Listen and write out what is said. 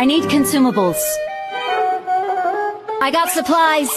I need consumables. I got supplies.